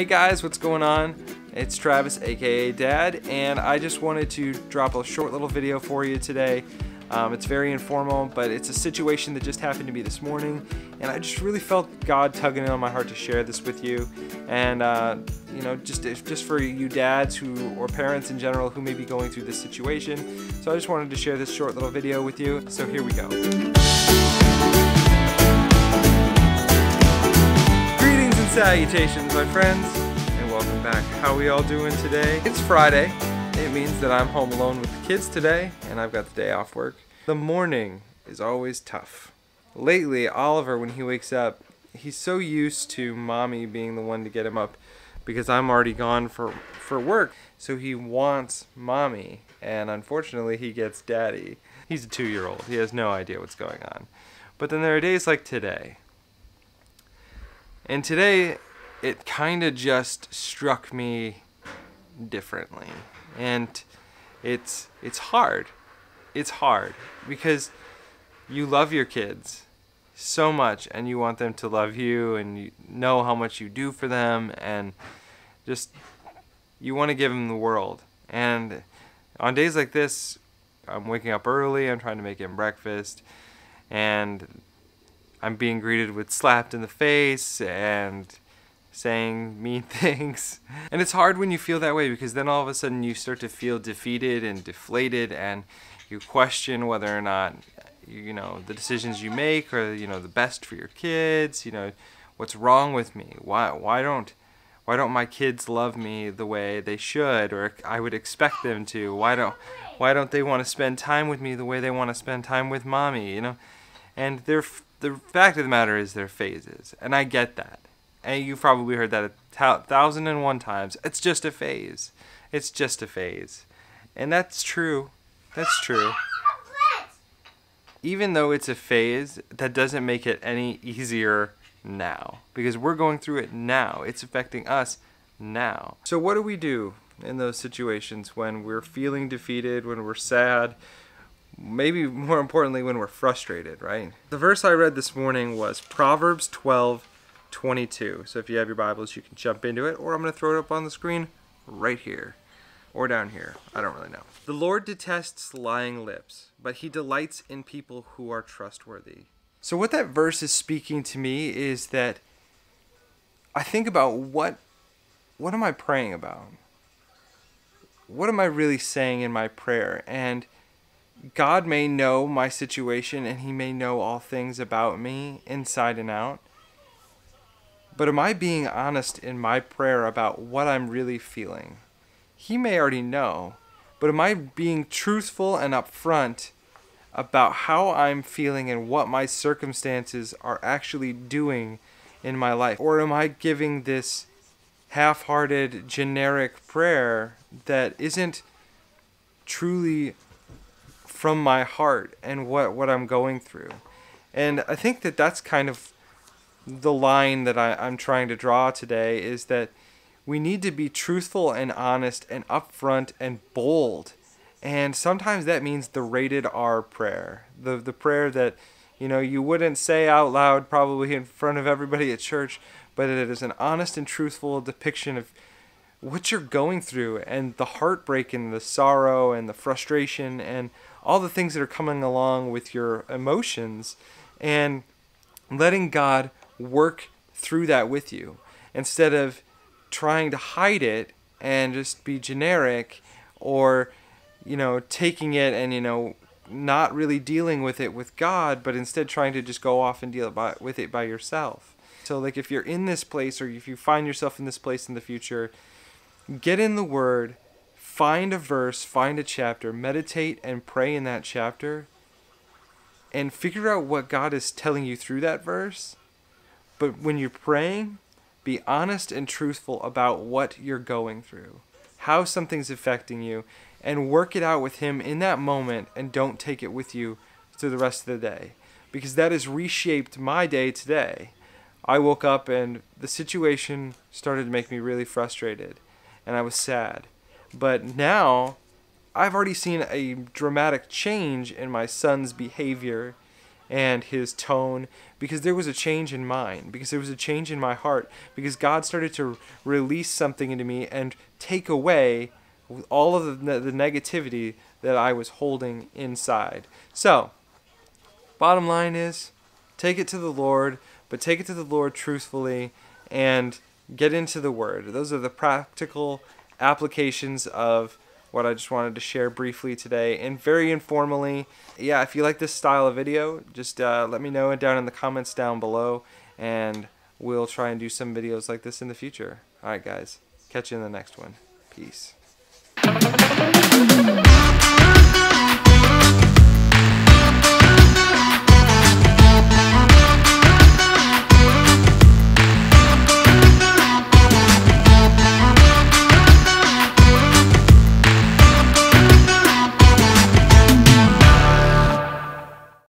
Hey guys, what's going on? It's Travis, aka Dad, and I just wanted to drop a short little video for you today. Um, it's very informal, but it's a situation that just happened to me this morning, and I just really felt God tugging on my heart to share this with you. And uh, you know, just just for you dads who or parents in general who may be going through this situation. So I just wanted to share this short little video with you. So here we go. Salutations, my friends, and welcome back. How we all doing today? It's Friday. It means that I'm home alone with the kids today, and I've got the day off work. The morning is always tough. Lately, Oliver, when he wakes up, he's so used to mommy being the one to get him up because I'm already gone for, for work. So he wants mommy, and unfortunately, he gets daddy. He's a two year old, he has no idea what's going on. But then there are days like today. And today, it kind of just struck me differently and it's it's hard. It's hard because you love your kids so much and you want them to love you and you know how much you do for them and just you want to give them the world. And on days like this, I'm waking up early, I'm trying to make him breakfast and I'm being greeted with slapped in the face and saying mean things. And it's hard when you feel that way because then all of a sudden you start to feel defeated and deflated and you question whether or not you know the decisions you make are you know the best for your kids, you know what's wrong with me? Why why don't why don't my kids love me the way they should or I would expect them to? Why don't why don't they want to spend time with me the way they want to spend time with mommy, you know? And they're the fact of the matter is they're phases, and I get that and you've probably heard that a thousand and one times. It's just a phase. It's just a phase. And that's true. That's true. Even though it's a phase, that doesn't make it any easier now. Because we're going through it now. It's affecting us now. So, what do we do in those situations when we're feeling defeated, when we're sad? Maybe more importantly, when we're frustrated, right? The verse I read this morning was Proverbs 12 22. So if you have your Bibles, you can jump into it, or I'm going to throw it up on the screen right here or down here. I don't really know. The Lord detests lying lips, but he delights in people who are trustworthy. So what that verse is speaking to me is that I think about what what am I praying about? What am I really saying in my prayer? And God may know my situation and he may know all things about me inside and out. But am I being honest in my prayer about what I'm really feeling? He may already know, but am I being truthful and upfront about how I'm feeling and what my circumstances are actually doing in my life? Or am I giving this half hearted, generic prayer that isn't truly from my heart and what, what I'm going through? And I think that that's kind of the line that I, I'm trying to draw today is that we need to be truthful and honest and upfront and bold. And sometimes that means the rated R prayer. The the prayer that you know you wouldn't say out loud probably in front of everybody at church, but it is an honest and truthful depiction of what you're going through and the heartbreak and the sorrow and the frustration and all the things that are coming along with your emotions and letting God work through that with you instead of trying to hide it and just be generic or you know taking it and you know not really dealing with it with God but instead trying to just go off and deal by, with it by yourself. So like if you're in this place or if you find yourself in this place in the future, get in the word, find a verse, find a chapter, meditate and pray in that chapter and figure out what God is telling you through that verse but when you're praying, be honest and truthful about what you're going through, how something's affecting you, and work it out with Him in that moment and don't take it with you through the rest of the day. Because that has reshaped my day today. I woke up and the situation started to make me really frustrated and I was sad. But now I've already seen a dramatic change in my son's behavior and his tone because there was a change in mine, because there was a change in my heart, because God started to release something into me and take away all of the, the negativity that I was holding inside. So, bottom line is take it to the Lord, but take it to the Lord truthfully and get into the Word. Those are the practical applications of what I just wanted to share briefly today and very informally. Yeah, if you like this style of video, just uh, let me know down in the comments down below and we'll try and do some videos like this in the future. Alright guys, catch you in the next one. Peace.